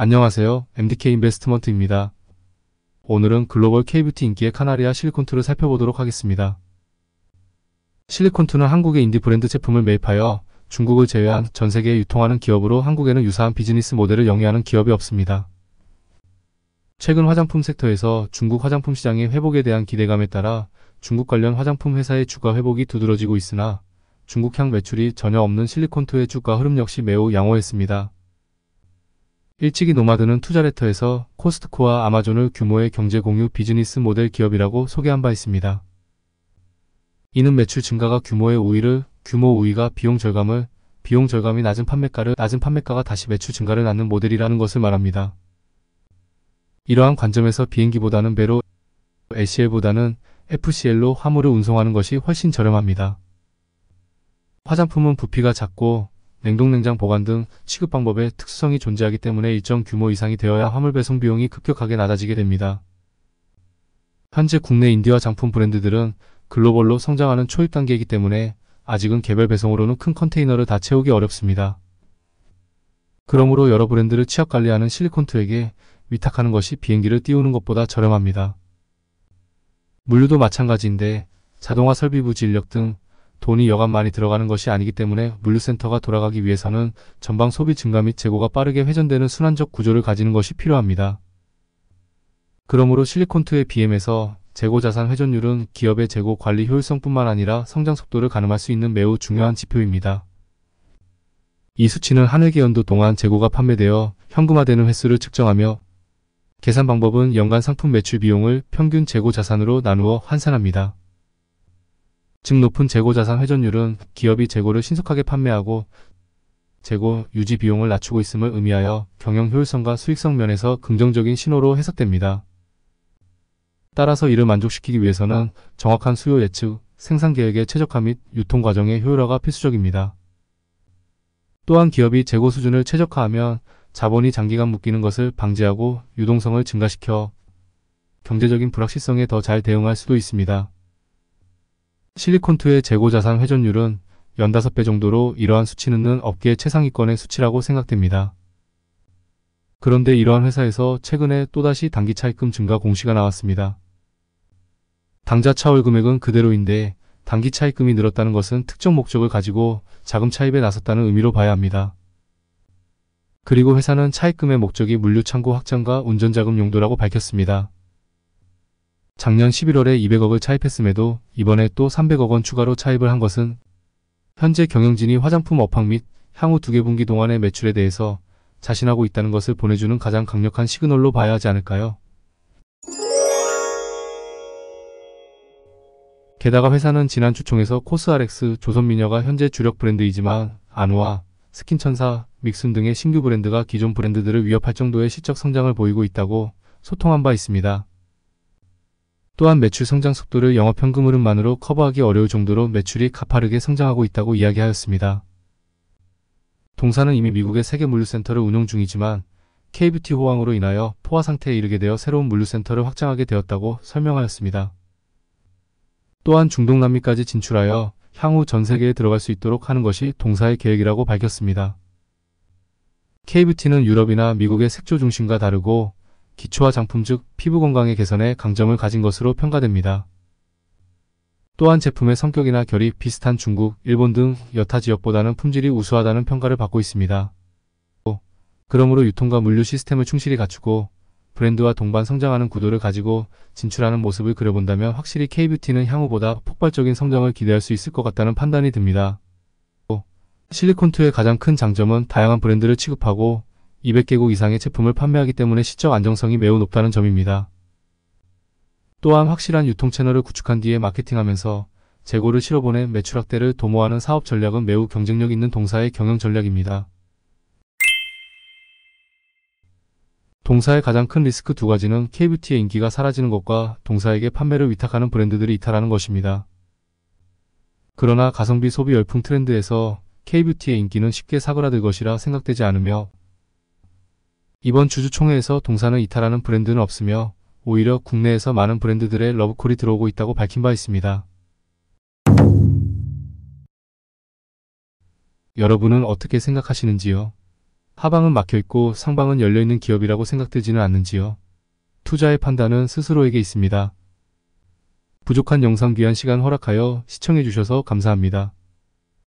안녕하세요. MDK 인베스트먼트입니다. 오늘은 글로벌 K뷰티 인기의 카나리아 실리콘2를 살펴보도록 하겠습니다. 실리콘2는 한국의 인디 브랜드 제품을 매입하여 중국을 제외한 전 세계에 유통하는 기업으로 한국에는 유사한 비즈니스 모델을 영위하는 기업이 없습니다. 최근 화장품 섹터에서 중국 화장품 시장의 회복에 대한 기대감에 따라 중국 관련 화장품 회사의 주가 회복이 두드러지고 있으나 중국향 매출이 전혀 없는 실리콘2의 주가 흐름 역시 매우 양호했습니다. 일찍이 노마드는 투자레터에서 코스트코와 아마존을 규모의 경제 공유 비즈니스 모델 기업이라고 소개한 바 있습니다. 이는 매출 증가가 규모의 우위를, 규모 우위가 비용 절감을, 비용 절감이 낮은 판매가를, 낮은 판매가가 다시 매출 증가를 낳는 모델이라는 것을 말합니다. 이러한 관점에서 비행기보다는 배로, LCL보다는 FCL로 화물을 운송하는 것이 훨씬 저렴합니다. 화장품은 부피가 작고 냉동냉장 보관 등 취급 방법에 특수성이 존재하기 때문에 일정 규모 이상이 되어야 화물 배송 비용이 급격하게 낮아지게 됩니다. 현재 국내 인디와 장품 브랜드들은 글로벌로 성장하는 초입 단계이기 때문에 아직은 개별 배송으로는 큰 컨테이너를 다 채우기 어렵습니다. 그러므로 여러 브랜드를 취업 관리하는 실리콘2에게 위탁하는 것이 비행기를 띄우는 것보다 저렴합니다. 물류도 마찬가지인데 자동화 설비 부지 인력 등 돈이 여간 많이 들어가는 것이 아니기 때문에 물류센터가 돌아가기 위해서는 전방 소비 증가 및 재고가 빠르게 회전되는 순환적 구조를 가지는 것이 필요합니다. 그러므로 실리콘2의 BM에서 재고 자산 회전율은 기업의 재고 관리 효율성뿐만 아니라 성장 속도를 가늠할 수 있는 매우 중요한 지표입니다. 이 수치는 한 회계 연도 동안 재고가 판매되어 현금화되는 횟수를 측정하며 계산 방법은 연간 상품 매출 비용을 평균 재고 자산으로 나누어 환산합니다. 즉 높은 재고 자산 회전율은 기업이 재고를 신속하게 판매하고 재고 유지 비용을 낮추고 있음을 의미하여 경영 효율성과 수익성 면에서 긍정적인 신호로 해석됩니다. 따라서 이를 만족시키기 위해서는 정확한 수요 예측, 생산 계획의 최적화 및 유통 과정의 효율화가 필수적입니다. 또한 기업이 재고 수준을 최적화하면 자본이 장기간 묶이는 것을 방지하고 유동성을 증가시켜 경제적인 불확실성에 더 잘 대응할 수도 있습니다. 실리콘2의 재고자산 회전율은 연 5배 정도로 이러한 수치는 업계 최상위권의 수치라고 생각됩니다. 그런데 이러한 회사에서 최근에 또다시 단기 차입금 증가 공시가 나왔습니다. 당좌 차월 금액은 그대로인데 단기 차입금이 늘었다는 것은 특정 목적을 가지고 자금 차입에 나섰다는 의미로 봐야 합니다. 그리고 회사는 차입금의 목적이 물류 창고 확장과 운전자금 용도라고 밝혔습니다. 작년 11월에 200억을 차입했음에도 이번에 또 300억 원 추가로 차입을 한 것은 현재 경영진이 화장품 업황 및 향후 두 개 분기 동안의 매출에 대해서 자신하고 있다는 것을 보내주는 가장 강력한 시그널로 봐야 하지 않을까요? 게다가 회사는 지난 주총에서 코스RX, 조선미녀가 현재 주력 브랜드이지만 안우와 스킨천사, 믹순 등의 신규 브랜드가 기존 브랜드들을 위협할 정도의 시적 성장을 보이고 있다고 소통한 바 있습니다. 또한 매출 성장 속도를 영업현금 흐름만으로 커버하기 어려울 정도로 매출이 가파르게 성장하고 있다고 이야기하였습니다. 동사는 이미 미국의 세계 물류센터를 운영 중이지만 KBT 호황으로 인하여 포화 상태에 이르게 되어 새로운 물류센터를 확장하게 되었다고 설명하였습니다. 또한 중동 남미까지 진출하여 향후 전 세계에 들어갈 수 있도록 하는 것이 동사의 계획이라고 밝혔습니다. KBT는 유럽이나 미국의 색조 중심과 다르고 기초화 장품 즉 피부 건강의 개선에 강점을 가진 것으로 평가됩니다. 또한 제품의 성격이나 결이 비슷한 중국, 일본 등 여타 지역보다는 품질이 우수하다는 평가를 받고 있습니다. 그러므로 유통과 물류 시스템을 충실히 갖추고 브랜드와 동반 성장하는 구도를 가지고 진출하는 모습을 그려본다면 확실히 K뷰티는 향후보다 폭발적인 성장을 기대할 수 있을 것 같다는 판단이 듭니다. 실리콘2의 가장 큰 장점은 다양한 브랜드를 취급하고 200개국 이상의 제품을 판매하기 때문에 시적 안정성이 매우 높다는 점입니다. 또한 확실한 유통 채널을 구축한 뒤에 마케팅하면서 재고를 실어보내 매출 확대를 도모하는 사업 전략은 매우 경쟁력 있는 동사의 경영 전략입니다. 동사의 가장 큰 리스크 두 가지는 K뷰티의 인기가 사라지는 것과 동사에게 판매를 위탁하는 브랜드들이 이탈하는 것입니다. 그러나 가성비 소비 열풍 트렌드에서 K뷰티의 인기는 쉽게 사그라들 것이라 생각되지 않으며 이번 주주총회에서 동사는 이탈하는 브랜드는 없으며 오히려 국내에서 많은 브랜드들의 러브콜이 들어오고 있다고 밝힌 바 있습니다. 여러분은 어떻게 생각하시는지요? 하방은 막혀있고 상방은 열려있는 기업이라고 생각되지는 않는지요. 투자의 판단은 스스로에게 있습니다. 부족한 영상 귀한 시간 허락하여 시청해주셔서 감사합니다.